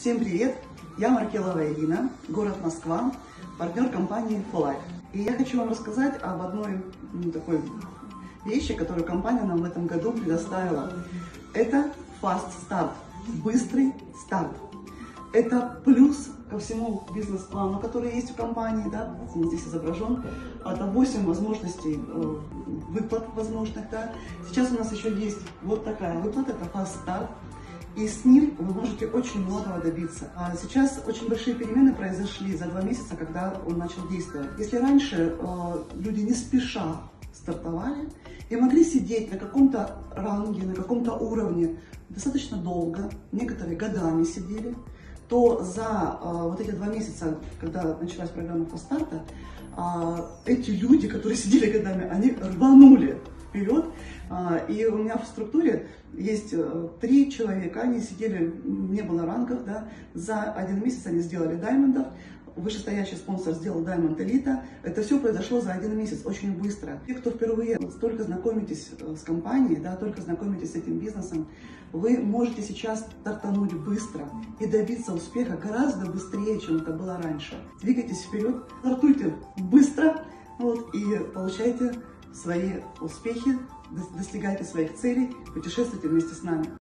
Всем привет! Я Маркелова Ирина, город Москва, партнер компании FOLIFE. И я хочу вам рассказать об одной ну, такой вещи, которую компания нам в этом году предоставила. Это Fast Start, быстрый старт. Это плюс ко всему бизнес-плану, который есть у компании, да, здесь изображен. Это 8 возможностей э, выплат возможных, да. Сейчас у нас еще есть вот такая выплата, это Fast Start. И с ним вы можете очень многого добиться. А сейчас очень большие перемены произошли за два месяца, когда он начал действовать. Если раньше э, люди не спеша стартовали и могли сидеть на каком-то ранге, на каком-то уровне достаточно долго, некоторые годами сидели, то за э, вот эти два месяца, когда началась программа Фастарта, э, эти люди, которые сидели годами, они рванули вперед. А, и у меня в структуре есть э, три человека, они сидели, не было рангов, да, за один месяц они сделали даймондов, вышестоящий спонсор сделал Diamond Elite. Это все произошло за один месяц, очень быстро. Те, кто впервые только знакомитесь э, с компанией, да, только знакомитесь с этим бизнесом, вы можете сейчас стартануть быстро и добиться успеха гораздо быстрее, чем это было раньше. Двигайтесь вперед, стартуйте быстро вот, и получайте свои успехи, достигайте своих целей, путешествуйте вместе с нами.